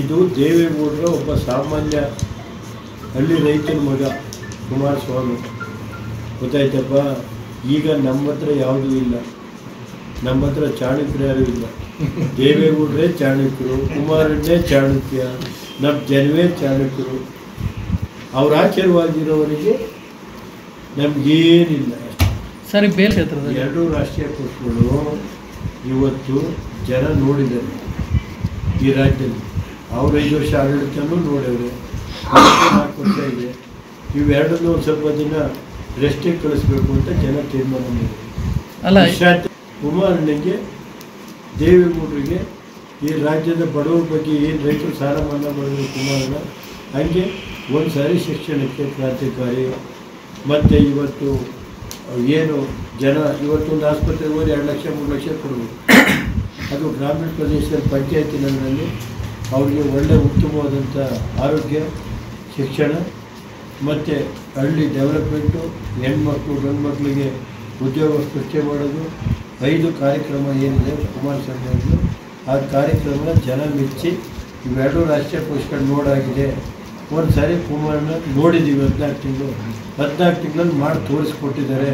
ಇದು ದೇವೇಗೌಡರ ಒಬ್ಬ ಸಾಮಾನ್ಯ ಹಳ್ಳಿ ರೈತನ ಮಗ ಕುಮಾರಸ್ವಾಮಿ. ಗೊತ್ತಾಯ್ತಪ್ಪ? ಈಗ ನಮ್ಮ ಹತ್ರ ಯಾವುದೂ ಇಲ್ಲ. ನಮ್ಮ ಹತ್ರ ಚಾಣಕ್ಯರು ಯಾರೂ ಇಲ್ಲ. ದೇವೇಗೌಡರೇ ಚಾಣಕ್ಯರು ಕುಮಾರಣ್ಣೇ ಚಾಣಕ್ಯ ನಮ್ಮ ಜನವೇ ಚಾಣಕ್ಯರು. ಅವ್ರ ಆಚಾರವಾಗಿರೋವರಿಗೆ ನಮಗೇನಿಲ್ಲ ಸರಿ ಬೇರೆ ಎರಡೂ ರಾಷ್ಟ್ರೀಯ ಪಕ್ಷಗಳು ಇವತ್ತು ಜನ ನೋಡಿದ್ದಾರೆ. ಈ ರಾಜ್ಯದಲ್ಲಿ. ಅವ್ರ ಐದು ವರ್ಷ ಆಡಳಿತನೂ ನೋಡವ್ರೆ ಅವ್ರಿಗೆ ನಾಲ್ಕು ವರ್ಷ ಇದೆ. ಇವೆರಡನ್ನೂ ಒಂದು ಸ್ವಲ್ಪ ದಿನ ರೆಸ್ಟಿಗೆ ಕಳಿಸ್ಬೇಕು ಅಂತ ಜನ ತೀರ್ಮಾನ ಮಾಡಿದ್ರು. ಅಲ್ಲ ಕುಮಾರಣ್ಣಗೆ ದೇವೇಗೌಡರಿಗೆ ಈ ರಾಜ್ಯದ ಬಡವರ ಬಗ್ಗೆ ಏನು ರೈತರು ಸಾಲ ಮನ್ನಾ ಮಾಡಿದ್ರು ಕುಮಾರಣ್ಣ ಹಂಗೆ ಒಂದು ಸಾರಿ ಶಿಕ್ಷಣಕ್ಕೆ ಕ್ರಾಂತಿಕಾರಿ ಮತ್ತು ಇವತ್ತು ಏನು ಜನ ಇವತ್ತೊಂದು ಆಸ್ಪತ್ರೆಗೆ ಹೋಗಿ ಎರಡು ಲಕ್ಷ ಮೂರು ಲಕ್ಷ ಕೊಡಬೇಕು. ಅದು ಗ್ರಾಮೀಣ ಪ್ರದೇಶದ ಪಂಚಾಯತಿನಲ್ಲಿ ಅವರಿಗೆ ಒಳ್ಳೆಯ ಉತ್ತಮವಾದಂಥ ಆರೋಗ್ಯ, ಶಿಕ್ಷಣ ಮತ್ತು ಹಳ್ಳಿ ಡೆವಲಪ್ಮೆಂಟು, ಹೆಣ್ಮಕ್ಳು ಗಂಡು ಮಕ್ಕಳಿಗೆ ಉದ್ಯೋಗ ಸೃಷ್ಟಿ ಮಾಡೋದು, ಐದು ಕಾರ್ಯಕ್ರಮ ಏನಿದೆ ಕುಮಾರಸ್ವಾಮಿ ಅವ್ರದ್ದು ಆ ಕಾರ್ಯಕ್ರಮ ಜನ ಮೆಚ್ಚಿ ಇವೆರಡೂ ರಾಷ್ಟ್ರೀಯ ನೋಡ್ ನೋಡಾಗಿದೆ. ಒಂದು ಸಾರಿ ಕುಮಾರನ ನೋಡಿದ್ದೀವಿ ಹದಿನಾಲ್ಕು ತಿಂಗಳು. ಹದಿನಾಲ್ಕು ತಿಂಗಳಲ್ಲಿ ಮಾಡಿ ತೋರಿಸ್ಕೊಟ್ಟಿದ್ದಾರೆ.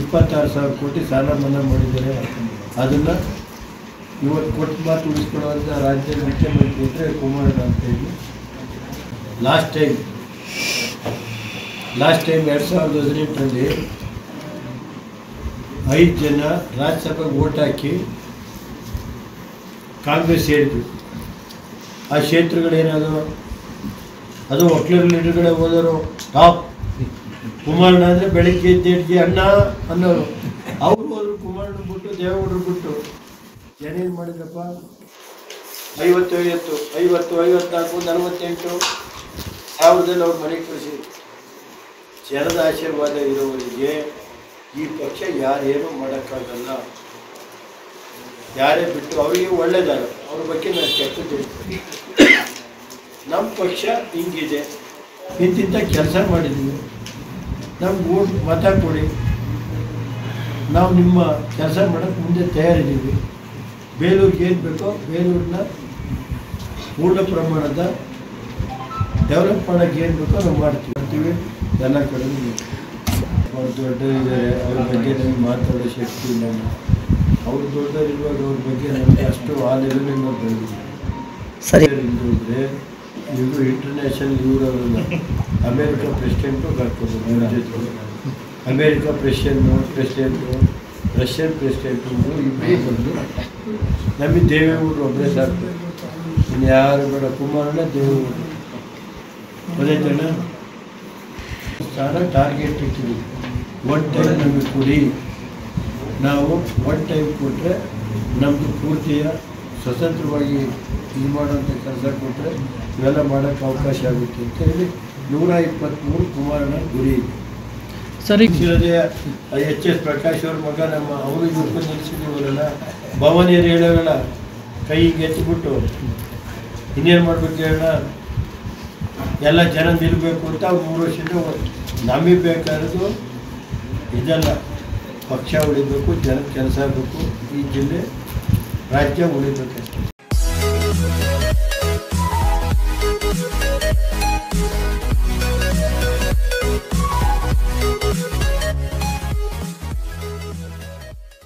ಇಪ್ಪತ್ತಾರು ಸಾವಿರ ಕೋಟಿ ಸಾಲ ಮನ್ನಾ ಮಾಡಿದ್ದಾರೆ. ಅದನ್ನು ಇವತ್ತು ಕೊಟ್ಟು ಮಾತು ಉಳಿಸ್ಕೊಳ್ಳುವಂಥ ರಾಜ್ಯದ ಮುಖ್ಯಮಂತ್ರಿ ಇದ್ದರೆ ಕುಮಾರಣ್ಣ ಅಂತ ಹೇಳಿ. ಲಾಸ್ಟ್ ಟೈಮ್ ಲಾಸ್ಟ್ ಟೈಮ್ ಎರಡು ಸಾವಿರದ ಹದಿನೆಂಟರಲ್ಲಿ ಐದು ಜನ ರಾಜ್ಯಸಭೆಗೆ ಓಟ್ ಹಾಕಿ ಕಾಂಗ್ರೆಸ್ ಸೇರಿದ್ರು. ಆ ಕ್ಷೇತ್ರಗಳೇನಾದವು ಅದು ಒಕ್ಕಲಿಗರ ಲೀಡರ್ಗಳೇ ಹೋದರು, ಟಾಪ್. ಕುಮಾರಣ್ಣ ಅಂದರೆ ಬೆಳಿಗ್ಗೆ ಎದ್ದೇಳಿಗೆ ಅಣ್ಣ ಅನ್ನೋರು. ಅವರು ಹೋದ್ರು ಕುಮಾರಣ್ಣ ಬಿಟ್ಟು ದೇವೇಗೌಡರು ಏನು ಮಾಡಿದ್ರಪ್ಪ? ಐವತ್ತು ಐವತ್ತು ಐವತ್ತು ಐವತ್ನಾಲ್ಕು, ನಲವತ್ತೆಂಟು ಸಾವಿರದಲ್ಲಿ ಅವ್ರು ಮನೆ ಕಳಿಸಿ ಜನದ ಆಶೀರ್ವಾದ ಇರೋವರಿಗೆ ಈ ಪಕ್ಷ ಯಾರೇನು ಮಾಡೋಕ್ಕಾಗಲ್ಲ. ಯಾರೇ ಬಿಟ್ಟು ಅವರಿಗೆ ಒಳ್ಳೇದಾಗ ಅವ್ರ ಬಗ್ಗೆ ನಾನು ಕೆಟ್ಟದ್ದು. ನಮ್ಮ ಪಕ್ಷ ಹಿಂಗಿದೆ. ಇಂತಿಂಥ ಕೆಲಸ ಮಾಡಿದ್ದೀವಿ ನಮ್ಗೆ ಓಟ್ ಮತ ಕೊಡಿ. ನಾವು ನಿಮ್ಮ ಕೆಲಸ ಮಾಡೋಕ್ಕೆ ಮುಂದೆ ತಯಾರಿದ್ದೀವಿ. ಬೇಲೂರಿಗೆ ಏನು ಬೇಕೋ ಬೇಲೂರನ್ನ ಪೂರ್ಣ ಪ್ರಮಾಣದ ಡೆವಲಪ್ ಮಾಡೋಕ್ಕೆ ಏನು ಬೇಕೋ ನಾವು ಮಾಡ್ತೀವಿ. ಅಂತೀವಿ. ಎಲ್ಲ ಕಡೆ ಅವ್ರು ದೊಡ್ಡವರಿದ್ದಾರೆ. ಅವ್ರ ಬಗ್ಗೆ ನಮಗೆ ಮಾತಾಡೋ ಶಕ್ತಿ ಇಲ್ಲ. ಅವ್ರು ದೊಡ್ಡವರಿರುವಾಗ ಅವ್ರ ಬಗ್ಗೆ ನಮಗೆ ಅಷ್ಟು ಆ ಲೆವೆಲಿಂದ ನಾವು ಬೆಳೆದಿದ್ದೀವಿ ಸರಿ. ಇದ್ರೆ ಇವರು ಇಂಟರ್ನ್ಯಾಷನಲ್ ಇವರು ಅಮೇರಿಕ ಪ್ರೆಸಿಡೆಂಟು ಕರ್ಕೊಂಡು America president president Russian president ಇಬ್ಬರೇ ಬಂದು. ನಮಗೆ ದೇವೇಗೌಡರು ಒಬ್ಬರೇ ಸಾಕು. ಯಾರು ಬೇಡ, ಕುಮಾರಣ್ಣ ದೇವೇಗೌಡರು. ಜನ ಸ್ಥಾನ ಟಾರ್ಗೆಟ್ ಇಟ್ಟಿದ್ದೀವಿ. ಒನ್ ಟೈಮ್ ನಮಗೆ ಕೊಡಿ. ನಾವು ಒನ್ ಟೈಮ್ ಕೊಟ್ಟರೆ ನಮ್ಮದು ಪೂರ್ತಿಯ ಸ್ವತಂತ್ರವಾಗಿ ಇದು ಮಾಡೋಂಥ ಕೆಲಸ ಕೊಟ್ಟರೆ ಇವೆಲ್ಲ ಮಾಡೋಕ್ಕೆ ಅವಕಾಶ ಆಗುತ್ತೆ ಅಂತ ಹೇಳಿ ನೂರ ಇಪ್ಪತ್ತ್ಮೂರು ಕುಮಾರನ ಗುರಿ ಇದೆ. ಸರಿ. ಎಚ್ ಎಸ್ ಪ್ರಕಾಶ್ ಅವ್ರ ಮಗ ನಮ್ಮ ಅವರು ಇವ್ರಿಗೆ ನಿಲ್ಲಿಸಿದೀವಲ್ಲ ಭವನಿಯರು ಹೇಳೋಲ್ಲ ಕೈಗೆ ಎತ್ತಿಬಿಟ್ಟು ಇನ್ನೇನು ಮಾಡ್ಬೇಕು ಹೇಳೋಣ ಎಲ್ಲ ಜನ ನಿಲ್ಲಬೇಕು ಅಂತ ಮೂರು ವರ್ಷದಿಂದ ನಮಗೆ ಇದೆಲ್ಲ. ಪಕ್ಷ ಉಳಿಬೇಕು ಜನ ಕೆಲಸ ಆಗಬೇಕು. ಈ ಜಿಲ್ಲೆ ರಾಜ್ಯ ಉಳಿಬೇಕಷ್ಟೆ.